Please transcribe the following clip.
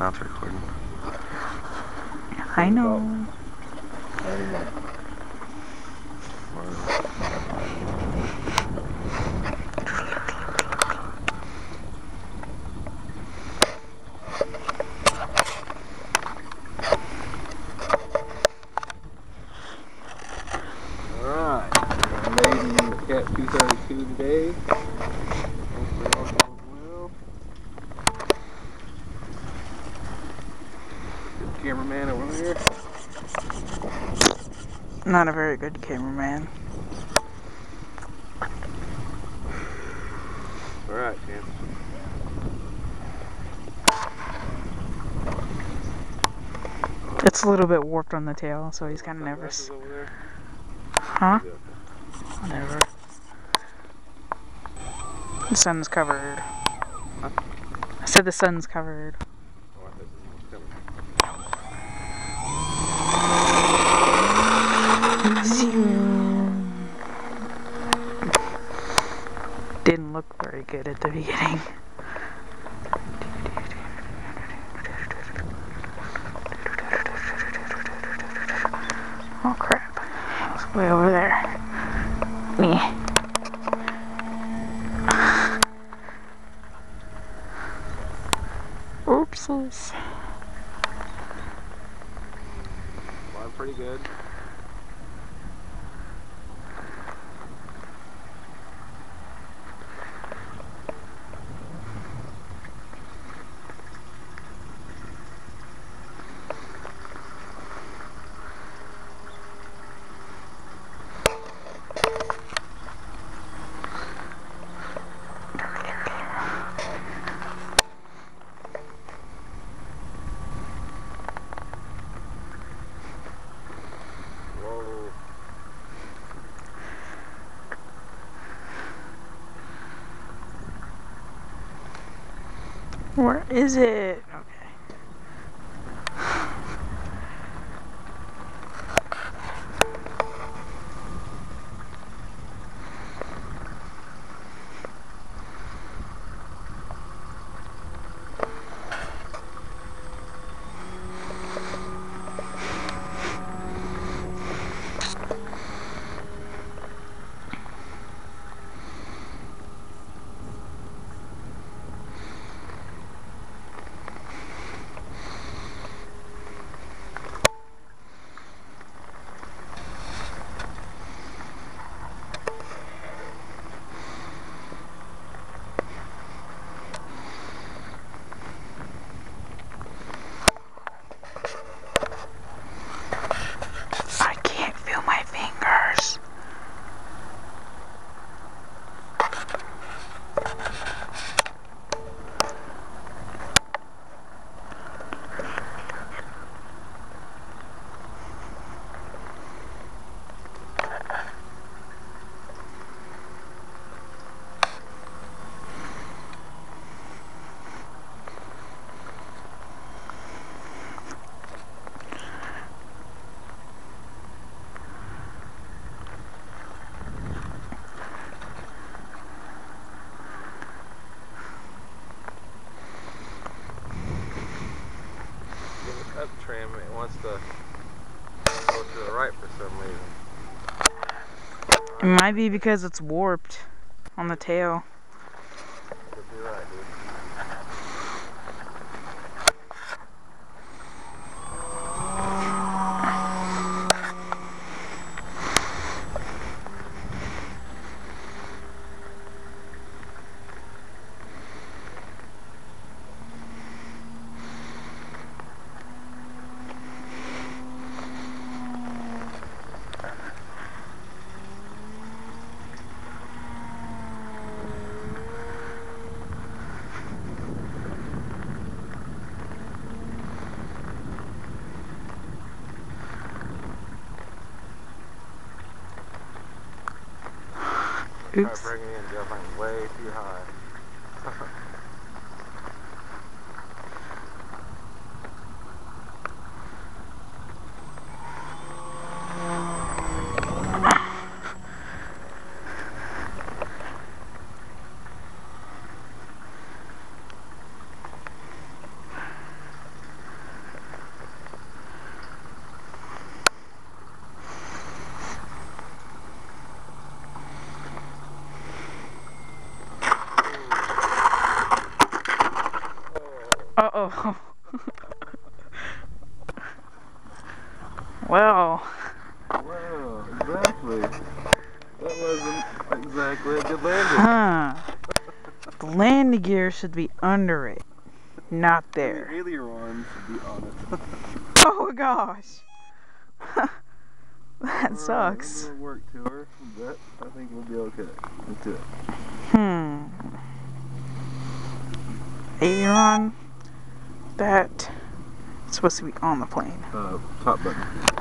Now it's recording. I know. Alright, maiden Cap 232 today. Hopefully all goes well. Good cameraman over there. Not a very good cameraman. Alright. It's a little bit warped on the tail, so he's kind of nervous. Sunglasses over there? Huh? Whatever. The sun's covered. I said the sun's covered. Oh, I thought it was coming. Didn't look very good at the beginning. Oh crap. It's way over there. Me. Oopsies. Flying pretty good. Where is it? Wants to go to the right for some reason. It might be because it's warped on the tail. Could be right, dude. Oops. oh. well, Wow, exactly. That wasn't exactly a good landing. huh. The landing gear should be under it, not there. The aileron should be on it. Oh gosh. that sucks. Work to her a. I think we'll be okay. Let's do it. Hmm. Aileron. That. It's supposed to be on the plane. Uh, top button.